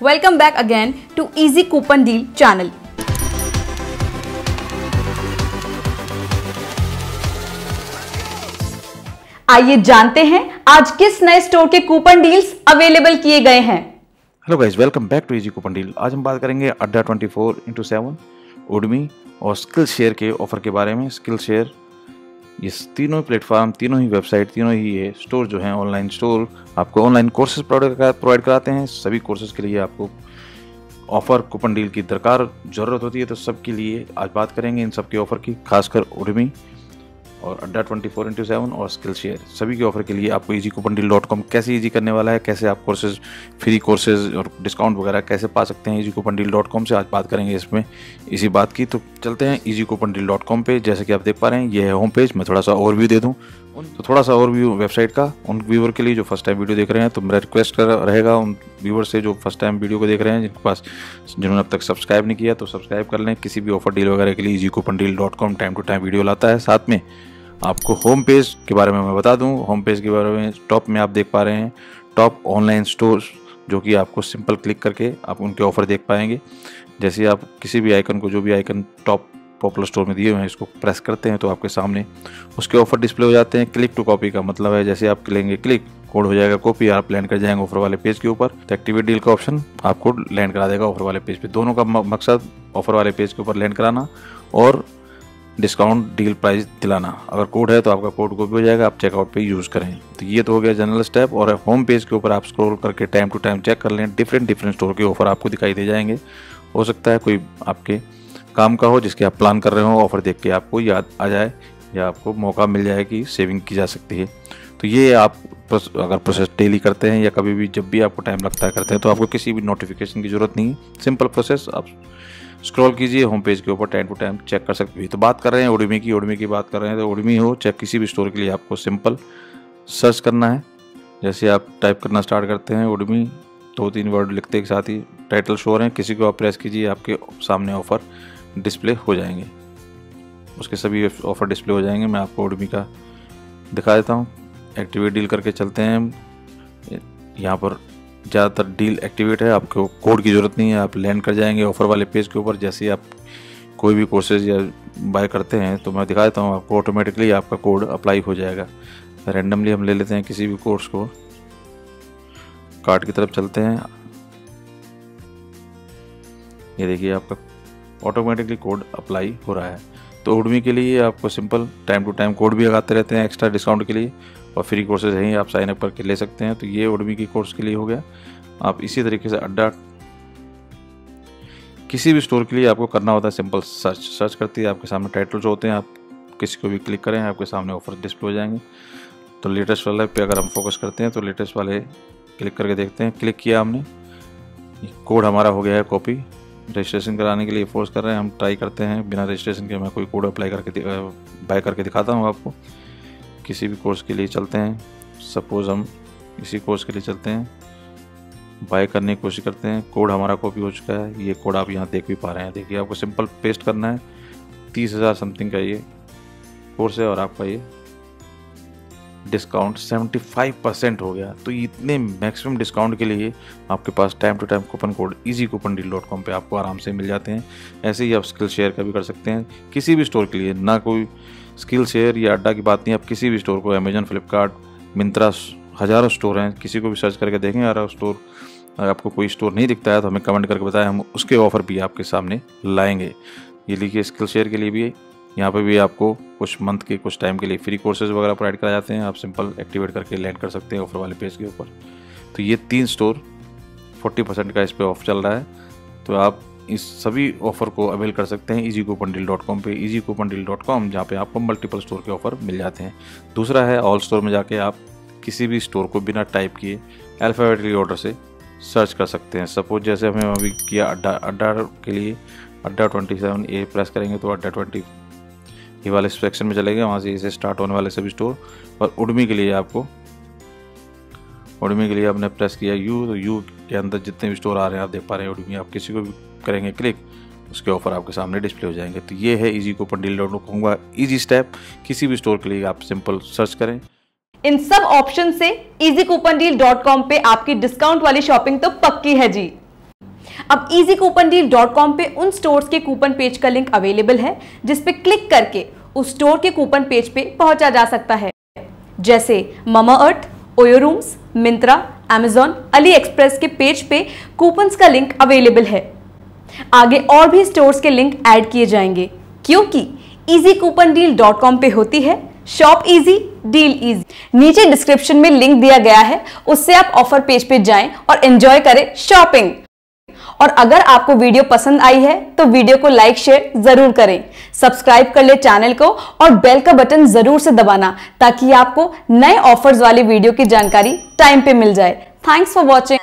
Welcome back again to Easy Coupon Deal channel. आइए जानते हैं आज किस नए स्टोर के कूपन डील्स अवेलेबल किए गए हैं। Hello guys welcome back to easy coupon deal आज हम बात करेंगे अड्डा 24 फोर इंटू सेवन उडमी और स्किल शेयर के ऑफ़र के बारे में। स्किल शेयर ये तीनों ही प्लेटफॉर्म, तीनों ही वेबसाइट, तीनों ही ये स्टोर जो हैं ऑनलाइन स्टोर आपको ऑनलाइन कोर्सेज प्रोवाइड कराते हैं। सभी कोर्सेज के लिए आपको ऑफ़र कूपन डील की दरकार ज़रूरत होती है तो सबके लिए आज बात करेंगे इन सब के ऑफ़र की, खासकर उडमी और Adda twenty four into seven और स्किल शेयर सभी के ऑफ़र के लिए आपको easy coupon deal dot com कैसे ईजी करने वाला है, कैसे आप कोर्सेज फ्री कोर्सेज और डिस्काउंट वगैरह कैसे पा सकते हैं easy coupon deal dot com से आज बात करेंगे इसमें। इसी बात की तो चलते हैं easy coupon deal dot com पर जैसे कि आप देख पा रहे हैं ये है होम पेज मैं थोड़ा सा ओवरव्यू दे। दूँ तो थोड़ा सा ओवरव्यू वेबसाइट का। उन व्यूवर के लिए जो फ़र्स्ट टाइम वीडियो देख रहे हैं तो मेरा रिक्वेस्ट कर रहेगा उन व्यूवर से जो फ़र्स्ट टाइम वीडियो को देख रहे हैं, जिनके पास जिन्होंने अब तक सब्सक्राइब नहीं किया तो सब्सक्राइब कर लें। किसी भी ऑफ़र डील वगैरह के लिए easy coupon deal dot com time to time video लाता है। साथ में आपको होम पेज के बारे में मैं बता दूँ। होम पेज के बारे में टॉप में आप देख पा रहे हैं। टॉप ऑनलाइन स्टोर जो कि आपको सिंपल क्लिक करके आप उनके ऑफ़र देख पाएँगे। जैसे आप किसी भी आइकन को, जो भी आइकन टॉप पॉपुलर स्टोर में दिए हुए हैं, इसको प्रेस करते हैं तो आपके सामने उसके ऑफ़र डिस्प्ले हो जाते हैं। क्लिक टू कॉपी का मतलब है, जैसे आप लेंगे क्लिक कोड हो जाएगा कॉपी आप लैंड कर जाएँगे ऑफ़र वाले पेज के ऊपर। तो एक्टिवेट डील का ऑप्शन आपको लैंड करा देगा ऑफ़र वाले पेज पे। दोनों का मकसद ऑफ़र वाले पेज के ऊपर लैंड कराना और डिस्काउंट डील प्राइस दिलाना। अगर कोड है तो आपका कोड कॉपी हो जाएगा, आप चेकआउट पे यूज़ करें। तो ये तो हो गया जनरल स्टेप और होम पेज के ऊपर आप स्क्रॉल करके टाइम टू टाइम चेक कर लें। डिफरेंट डिफरेंट स्टोर के ऑफ़र आपको दिखाई दे जाएँगे। हो सकता है कोई आपके काम का हो जिसके आप प्लान कर रहे हो ऑफ़र देख के आपको याद आ जाए या आपको मौका मिल जाए कि सेविंग की जा सकती है। तो ये आप अगर प्रोसेस डेली करते हैं या कभी भी जब भी आपको टाइम लगता है करते हैं तो आपको किसी भी नोटिफिकेशन की ज़रूरत नहीं है। सिंपल प्रोसेस आप स्क्रॉल कीजिए होम पेज के ऊपर टाइम टू टाइम चेक कर सकते हैं। तो बात कर रहे हैं उड़मी की उड़मी की बात कर रहे हैं। तो उड़मी हो, चाहे किसी भी स्टोर के लिए आपको सिंपल सर्च करना है। जैसे आप टाइप करना स्टार्ट करते हैं उड़मी दो तीन वर्ड लिखते के साथ ही टाइटल शो रहे हैं, किसी को आप प्रेस कीजिए, आपके सामने ऑफ़र डिस्प्ले हो जाएँगे। उसके सभी ऑफ़र डिस्प्ले हो जाएँगे। मैं आपको उड़मी का दिखा देता हूँ। एक्टिवेट डील करके चलते हैं। यहाँ पर ज़्यादातर डील एक्टिवेट है, आपको कोड की ज़रूरत नहीं है, आप लैंड कर जाएँगे ऑफ़र वाले पेज के ऊपर, जैसे आप कोई भी कोर्सेज या बाय करते हैं तो मैं दिखा देता हूँ आपको ऑटोमेटिकली आपका कोड अप्लाई हो जाएगा। रैंडमली हम ले लेते हैं किसी भी कोर्स को। कार्ड की तरफ़ चलते हैं। ये देखिए, आपका ऑटोमेटिकली कोड अप्लाई हो रहा है। तो उडमी के लिए आपको simple time to time code भी लगाते रहते हैं एक्स्ट्रा डिस्काउंट के लिए और फ्री कोर्सेज हैं, आप साइन अप करके ले सकते हैं। तो ये उडमी के कोर्स के लिए हो गया। आप इसी तरीके से अड्डा किसी भी स्टोर के लिए आपको करना होता है सिंपल सर्च सर्च करती है आपके सामने टाइटल जो होते हैं, आप किसी को भी क्लिक करें, आपके सामने ऑफ़र डिस्प्ले हो जाएँगे। तो लेटेस्ट वाले पे अगर हम फोकस करते हैं तो लेटेस्ट वाले क्लिक करके देखते हैं। क्लिक किया हमने कोड हमारा हो गया है कॉपी रजिस्ट्रेशन कराने के लिए फोर्स कर रहे हैं, हम ट्राई करते हैं। बिना रजिस्ट्रेशन के मैं कोई कोड अप्लाई करके बाय करके दिखाता हूँ आपको। किसी भी कोर्स के लिए चलते हैं। सपोज़ हम इसी कोर्स के लिए चलते हैं। बाय करने की कोशिश करते हैं। कोड हमारा कॉपी हो चुका है। ये कोड आप यहाँ देख भी पा रहे हैं। देखिए, आपको सिंपल पेस्ट करना है। तीस हज़ार समथिंग का ये कोर्स है और आपका ये डिस्काउंट 75 परसेंट हो गया। तो इतने मैक्सिमम डिस्काउंट के लिए आपके पास time to time coupon code easy coupon deal dot com पर आपको आराम से मिल जाते हैं। ऐसे ही आप स्किल शेयर का भी कर सकते हैं किसी भी स्टोर के लिए। ना कोई स्किल शेयर या अड्डा की बात नहीं, आप किसी भी स्टोर को अमेजन फ्लिपकार्ट मिंत्रा हज़ारों स्टोर हैं। किसी को भी सर्च करके देखें यार स्टोर अगर आपको कोई स्टोर नहीं दिखता है तो हमें कमेंट करके बताएँ, हम उसके ऑफ़र भी आपके सामने लाएँगे। ये लिखिए स्किल शेयर के लिए भी यहाँ पे भी आपको कुछ मंथ के, कुछ टाइम के लिए फ्री कोर्सेज वगैरह प्रोवाइड कराए जाते हैं। आप सिंपल एक्टिवेट करके लैंड कर सकते हैं ऑफ़र वाले पेज के ऊपर। तो ये तीन स्टोर 40 परसेंट का इस पर ऑफ़ चल रहा है। तो आप इस सभी ऑफ़र को अवेल कर सकते हैं easy coupon deal dot com पर easy coupon deal dot com जहाँ पर आपको मल्टीपल स्टोर के ऑफ़र मिल जाते हैं। दूसरा है ऑल स्टोर में जाके आप किसी भी स्टोर को बिना टाइप किए अल्फ़ाबेटिकली ऑर्डर से सर्च कर सकते हैं। सपोज़ जैसे हमें अभी किया अड्डा अड्डा के लिए अड्डा ट्वेंटी सेवन ए प्रेस करेंगे तो अड्डा ट्वेंटी ये वाले सेक्शन में चलेंगे, वहाँ से इसे स्टार्ट होने वाले सभी स्टोर और उडमी के लिए आपको उडमी के लिए आपने प्रेस किया यू तो यू के अंदर जितने भी स्टोर आ रहे हैं, आप देख पा रहे हैं उडमी आप किसी को भी करेंगे क्लिक उसके ऑफ़र आपके सामने डिस्प्ले हो जाएँगे। तो ये है इजी कूपन डील डॉट कहूँगा ईजी स्टेप किसी भी स्टोर के लिए आप सिंपल सर्च करें। इन सब ऑप्शन से easy coupon deal dot com पे आपकी डिस्काउंट वाली शॉपिंग तो पक्की है जी। अब easycoupondeal.com पे उन स्टोर्स के कूपन पेज का लिंक अवेलेबल है, जिस पे क्लिक करके उस स्टोर के कूपन पेज पे पहुँचा जा सकता है। जैसे Mamaearth OYO rooms Myntra Amazon AliExpress के पेज पे कूपन्स का लिंक अवेलेबल है। आगे और भी स्टोर्स के लिंक ऐड किए जाएँगे, क्योंकि easycoupondeal.com पे होती है। शॉप इजी डील इजी नीचे डिस्क्रिप्शन में लिंक दिया गया है, उससे आप ऑफ़र पेज पे जाएँ और एंजॉय करें शॉपिंग और अगर आपको वीडियो पसंद आई है तो वीडियो को लाइक, शेयर ज़रूर करें। सब्सक्राइब कर ले चैनल को और बेल का बटन ज़रूर से दबाना, ताकि आपको नए ऑफर्स वाली वीडियो की जानकारी टाइम पे मिल जाए। Thanks for watching